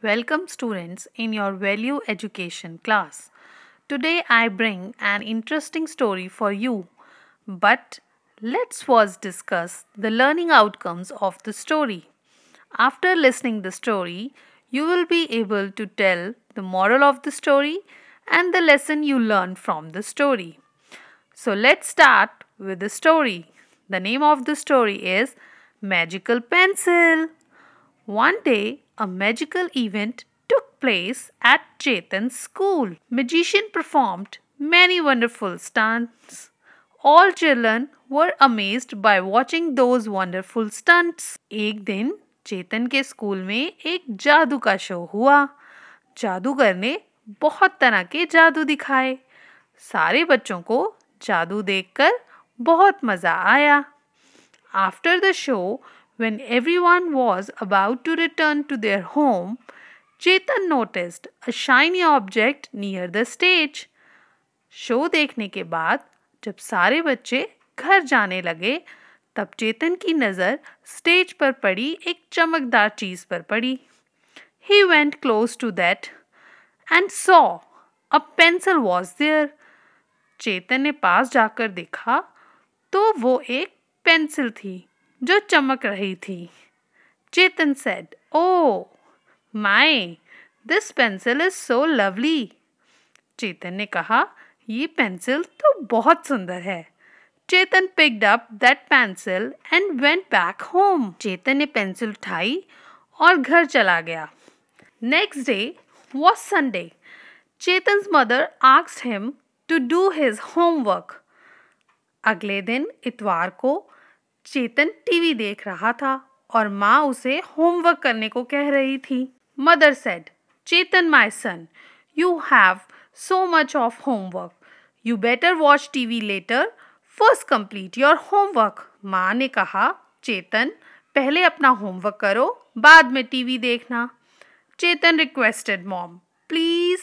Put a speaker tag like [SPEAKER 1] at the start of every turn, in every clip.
[SPEAKER 1] Welcome students in your value education class. Today I bring an interesting story for you. But let's first discuss the learning outcomes of the story. After listening the story, you will be able to tell the moral of the story and the lesson you learned from the story. So let's start with the story. The name of the story is Magical Pencil. One day, a magical event took place at Chetan's school. Magician performed many wonderful stunts. All children were amazed by watching those wonderful stunts. एक दिन चेतन के school में एक जादू का show हुआ जादूगर ने बहुत तरह के जादू दिखाए सारे बच्चों को जादू देखकर बहुत मज़ा आया after the show When everyone was about to return to their home, Chetan noticed a shiny object near the stage. Show देखने के बाद जब सारे बच्चे घर जाने लगे तब चेतन की नज़र स्टेज पर पड़ी एक चमकदार चीज़ पर पड़ी। He went close to that and saw a pencil was there Chetan ने पास जाकर देखा तो वो एक पेंसिल थी। जो चमक रही थी। Chetan said oh my this pencil is so lovely Chetan ने कहा, ये पेंसिल तो बहुत सुंदर है। Chetan picked up that pencil and went back home Chetan ने पेंसिल उठाई और घर चला गया। Next day was Sunday Chetan mother asked him to do his homework अगले दिन इतवार को चेतन टीवी देख रहा था और माँ उसे होमवर्क करने को कह रही थी। Mother said Chetan my son you have so much of homework you better watch TV later first complete your homework माँ ने कहा, चेतन, पहले अपना होमवर्क करो, बाद में टीवी देखना. Chetan requested mom please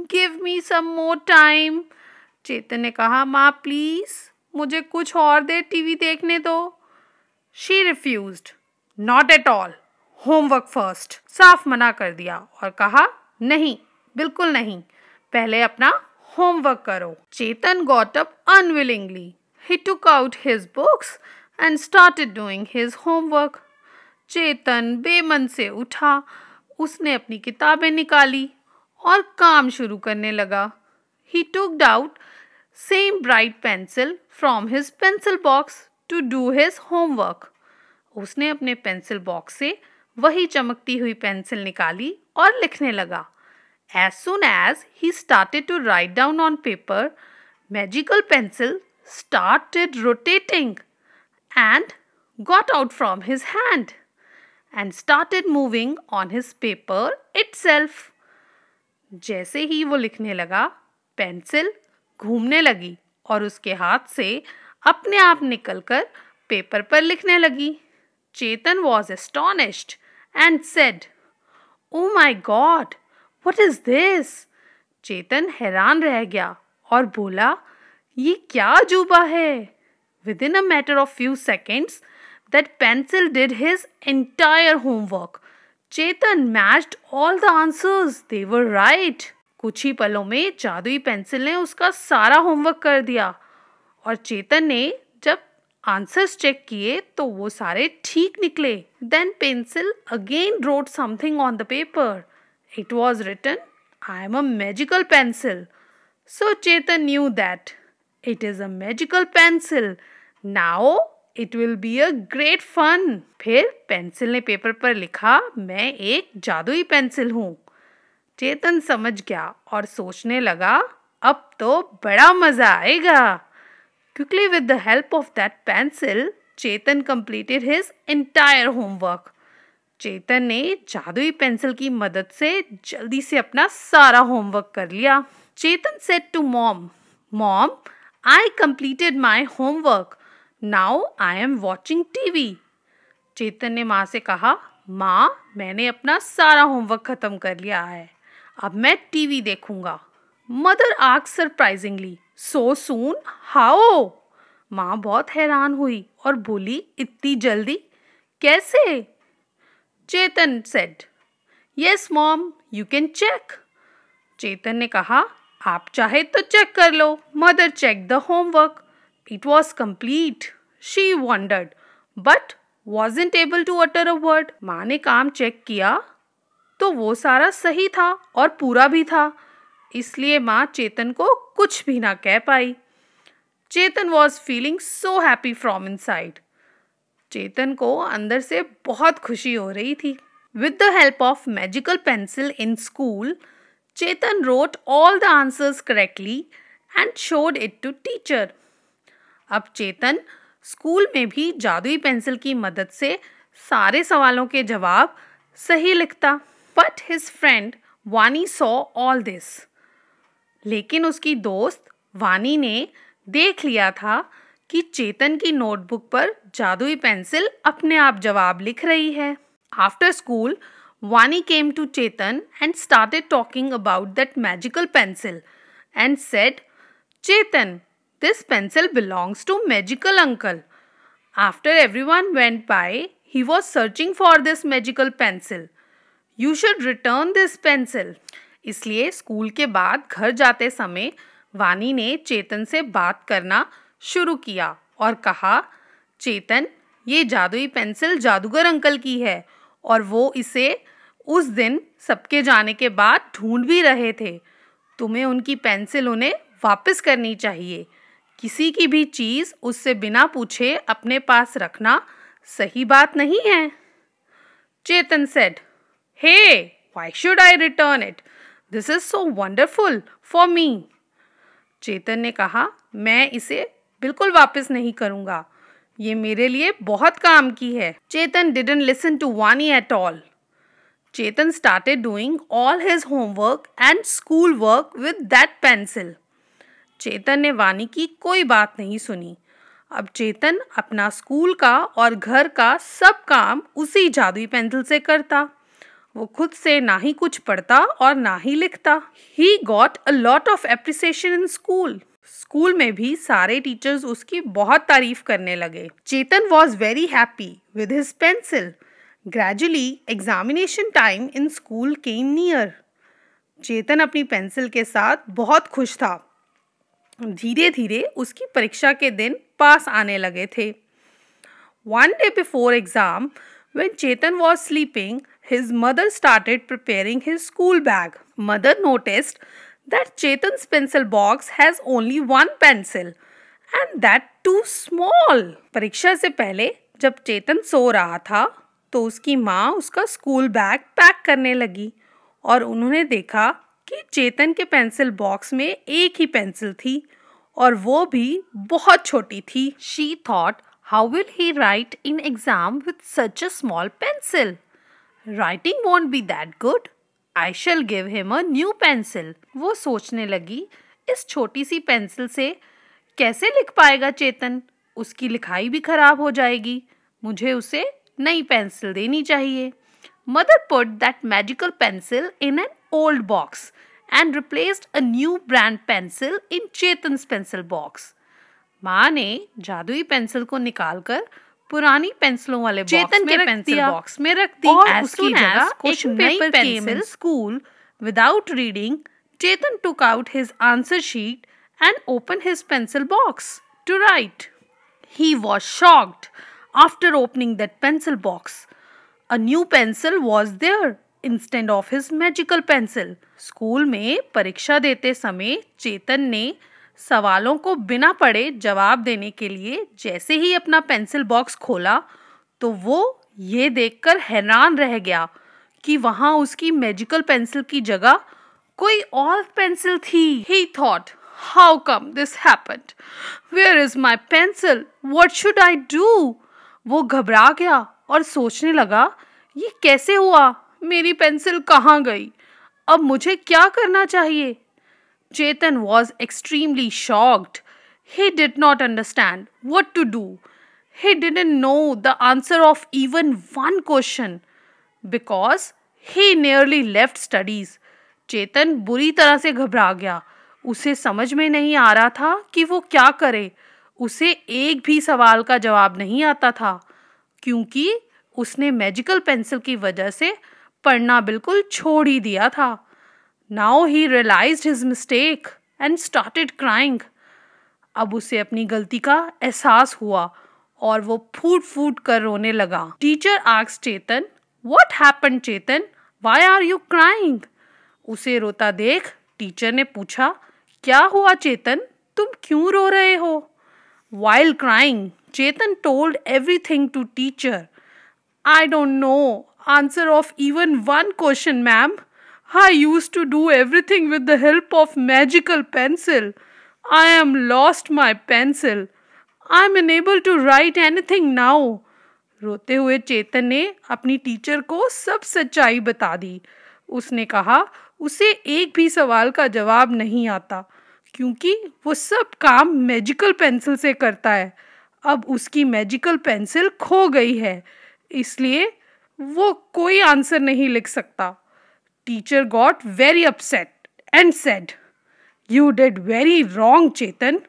[SPEAKER 1] give me some more time Chetan ने कहा, माँ प्लीज़ मुझे कुछ और देर टीवी देखने दो. She refuse not at all homework first साफ़ मना कर दिया और कहा, नहीं, बिल्कुल नहीं। पहले अपना होमवर्क करो. Chetan got up unwillingly he took out his books and started doing his homework Chetan बेमन से उठा, उसने अपनी किताबें निकाली और काम शुरू करने लगा। He took out same bright pencil from his pencil box to do his homework उसने अपने पेंसिल बॉक्स से वही चमकती हुई पेंसिल निकाली और लिखने लगा as soon as he started to write down on paper magical pencil started rotating and got out from his hand and started moving on his paper itself. जैसे ही वो लिखने लगा पेंसिल घूमने लगी और उसके हाथ से अपने आप निकलकर पेपर पर लिखने लगी। Chetan was astonished and said oh my God what is this Chetan हैरान रह गया और बोला, ये क्या अजूबा है? Within a matter of few seconds that pencil did his entire homework Chetan matched all the answers they were right कुछ ही पलों में जादुई पेंसिल ने उसका सारा होमवर्क कर दिया। और चेतन ने जब आंसर्स चेक किए तो वो सारे ठीक निकले। Then pencil again wrote something on the paper it was written I am a magical pencil so Chetan knew that it is a magical pencil now it will be a great fun फिर pencil ने paper पर लिखा, मैं एक जादुई pencil हूँ. चेतन समझ गया और सोचने लगा, अब तो बड़ा मज़ा आएगा। Quickly, with the help of that pencil, Chetan completed his entire homework. चेतन ने जादुई पेंसिल की मदद से जल्दी से अपना सारा होमवर्क कर लिया। Chetan said to mom mom I completed my homework now I am watching TV Chetan ने माँ से कहा माँ मैंने अपना सारा होमवर्क खत्म कर लिया है। अब मैं टीवी देखूँगा। मदर आग सरप्राइजिंगली सो सून, हाओ। माँ बहुत हैरान हुई और बोली, इतनी जल्दी? कैसे? Chetan said yes mom you can check Chetan ने कहा, आप चाहे तो चेक कर लो। Mother check the homework it was complete she wondered but was wasn't able to utter a word माँ ने काम चेक किया? तो वो सारा सही था और पूरा भी था। इसलिए माँ चेतन को कुछ भी ना कह पाई। Chetan was feeling so happy from inside Chetan को अंदर से बहुत खुशी हो रही थी। With the help of magical pencil in school Chetan wrote all the answers correctly and showed it to teacher अब चेतन स्कूल में भी जादुई पेंसिल की मदद से सारे सवालों के जवाब सही लिखता। But his friend Vani saw all this लेकिन उसकी दोस्त वानी ने देख लिया था कि चेतन की नोटबुक पर जादुई पेंसिल अपने आप जवाब लिख रही है। After school Vani came to Chetan and started talking about that magical pencil and said Chetan this pencil belongs to magical uncle after everyone went by he was searching for this magical pencil you should return this pencil इसलिए school के बाद घर जाते समय वानी ने चेतन से बात करना शुरू किया और कहा, चेतन, ये जादुई पेंसिल जादूगर अंकल की है और वो इसे उस दिन सबके जाने के बाद ढूंढ भी रहे थे। तुम्हें उनकी पेंसिल उन्हें वापस करनी चाहिए। किसी की भी चीज़ उससे बिना पूछे अपने पास रखना सही बात नहीं है। Chetan said hey why should I return it this is so wonderful for me Chetan ने कहा, मैं इसे बिल्कुल वापस नहीं करूँगा। ये मेरे लिए बहुत काम की है। Chetan didn't listen to Vani at all Chetan started doing all his homework and school work with that pencil Chetan ने वानी की कोई बात नहीं सुनी। अब चेतन अपना स्कूल का और घर का सब काम उसी जादुई पेंसिल से करता। वो खुद से ना ही कुछ पढ़ता और ना ही लिखता। He got a lot of appreciation in school school में भी सारे टीचर्स उसकी बहुत तारीफ़ करने लगे। Chetan was very happy with his pencil gradually examination time in school came near Chetan अपनी पेंसिल के साथ बहुत खुश था। धीरे धीरे उसकी परीक्षा के दिन पास आने लगे थे। One day before exam when Chetan was sleeping his mother started preparing his school bag. Mother noticed that Chetan's pencil box has only one pencil and that too small. परीक्षा से पहले जब चेतन सो रहा था तो उसकी माँ उसका स्कूल बैग पैक करने लगी और उन्होंने देखा कि चेतन के पेंसिल बॉक्स में एक ही पेंसिल थी और वो भी बहुत छोटी थी she thought how will he write in exam with such a small pencil writing won't be that good I shall give him a new pencil वो सोचने लगी, इस छोटी सी पेंसिल से कैसे लिख पाएगा चेतन? उसकी लिखाई भी खराब हो जाएगी। मुझे उसे नई पेंसिल देनी चाहिए। Mother put that magical pencil in an old box and replaced a new brand pencil in Chetan pencil box माँ ने जादुई पेंसिल को निकालकर पुरानी पेंसिलों वाले चेतन के पेंसिल बॉक्स में रख दी और उसकी जगह एक नई pencil school without reading Chetan took out his answer sheet and open his pencil box to write he was shocked after opening that pencil box. A new pencil was there instead of his magical pencil. School में परीक्षा देते समय चेतन ने सवालों को बिना पढ़े जवाब देने के लिए जैसे ही अपना पेंसिल बॉक्स खोला तो वो ये देखकर हैरान रह गया कि वहाँ उसकी मैजिकल पेंसिल की जगह कोई और पेंसिल थी। He thought how come this happened where is my pencil what should I do वो घबरा गया और सोचने लगा, ये कैसे हुआ? मेरी पेंसिल कहाँ गई? अब मुझे क्या करना चाहिए? Chetan was extremely shocked. He did not understand what to do. He didn't know the answer of even one question because he nearly left studies. चेतन बुरी तरह से घबरा गया उसे समझ में नहीं आ रहा था कि वो क्या करे उसे एक भी सवाल का जवाब नहीं आता था क्योंकि उसने मैजिकल पेंसिल की वजह से पढ़ना बिल्कुल छोड़ ही दिया था now he realize his mistake and started crying अब उसे अपनी गलती का एहसास हुआ और वो फूट फूट कर रोने लगा। Teacher asks Chetan what happen Chetan why are you crying उसे रोता देख टीचर ने पूछा, क्या हुआ चेतन तुम क्यों रो रहे हो? While crying Chetan told everything to teacher I don't know answer of even one question ma'am I used to do everything with the help of magical pencil. I am lost my pencil. I am unable to write anything now रोते हुए चेतन ने अपनी teacher को सब सच्चाई बता दी उसने कहा, उसे एक भी सवाल का जवाब नहीं आता, क्योंकि वो सब काम मैजिकल पेंसिल से करता है अब उसकी मैजिकल पेंसिल खो गई है, इसलिए वो कोई आंसर नहीं लिख सकता teacher got very upset and said you did very wrong Chetan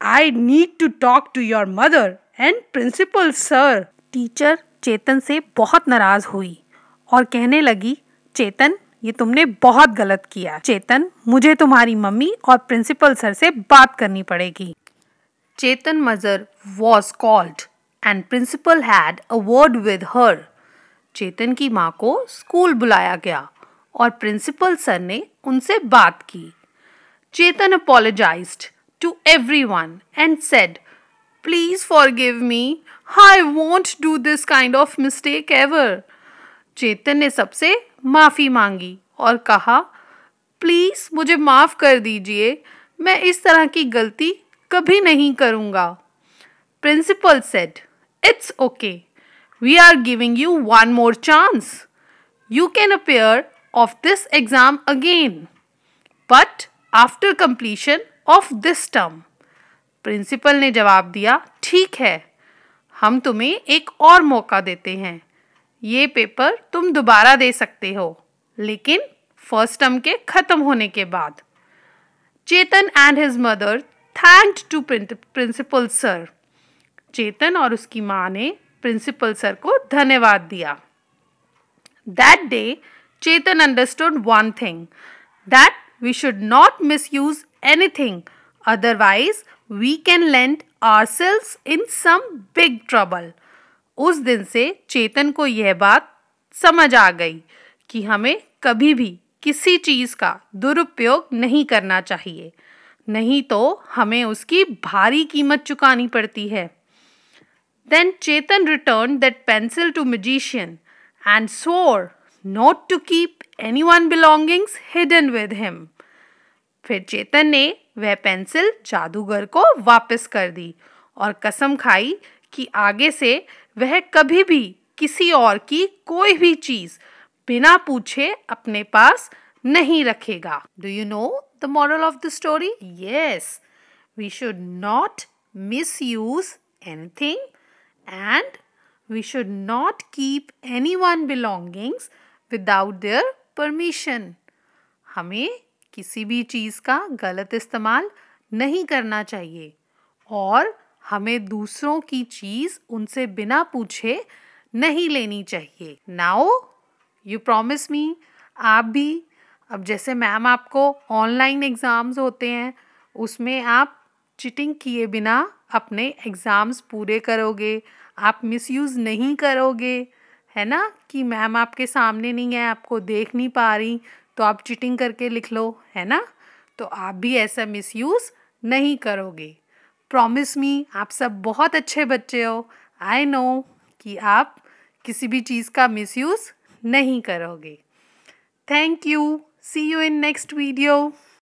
[SPEAKER 1] I need to talk to your mother and principal sir teacher Chetan से बहुत नाराज़ हुई और कहने लगी चेतन ये तुमने बहुत गलत किया। चेतन मुझे तुम्हारी मम्मी और प्रिंसिपल सर से बात करनी पड़ेगी. Chetan mother was called and principal had a word with her Chetan की माँ को स्कूल बुलाया गया। और प्रिंसिपल सर ने उनसे बात की। Chetan apologized to and and please forgive me I won't do this kind of mistake ever Chetan ने सबसे माफ़ी मांगी और कहा प्लीज़ मुझे माफ़ कर दीजिए। मैं इस तरह की गलती कभी नहीं करूँगा. Principal said it's okay we are giving you one more chance you can appear of this exam again but after completion of this term principal ने जवाब दिया, ठीक है, हम तुम्हें एक और मौका देते हैं। ये पेपर तुम दोबारा दे सकते हो, लेकिन फ़र्स्ट टर्म के खत्म होने के बाद. Chetan and his mother thank to principal sir Chetan और उसकी माँ ने प्रिंसिपल सर को धन्यवाद दिया। That day understood one thing that we should not misuse anything. Otherwise, we can land ourselves in some big trouble. उस दिन से चेतन को यह बात समझ आ गई कि हमें कभी भी किसी चीज़ का दुरुपयोग नहीं करना चाहिए नहीं तो हमें उसकी भारी कीमत चुकानी पड़ती है then Chetan return that pencil to magician and swore not to keep anyone belongings hidden with him फिर चेतन ने वह पेंसिल जादूगर को वापस कर दी और कसम खाई कि आगे से वह कभी भी किसी और की कोई भी चीज़ बिना पूछे अपने पास नहीं रखेगा। Do you know the moral of the story yes we should not misuse anything and we should not keep anyone belongings without their permission हमें किसी भी चीज़ का गलत इस्तेमाल नहीं करना चाहिए। और हमें दूसरों की चीज़ उनसे बिना पूछे नहीं लेनी चाहिए। नाउ यू प्रॉमिस मी आप भी। अब जैसे मैम आपको ऑनलाइन एग्ज़ाम्स होते हैं, उसमें आप चिटिंग किए बिना अपने एग्ज़ाम्स पूरे करोगे, आप मिसयूज़ नहीं करोगे। है ना, कि मैम आपके सामने नहीं है, आपको देख नहीं पा रही तो आप चिटिंग करके लिख लो, है ना? तो आप भी ऐसा मिसयूज़ नहीं करोगे। प्रॉमिस मी आप सब बहुत अच्छे बच्चे हो। आई नो कि आप किसी भी चीज़ का मिसयूज़ नहीं करोगे। Thank you see you in next video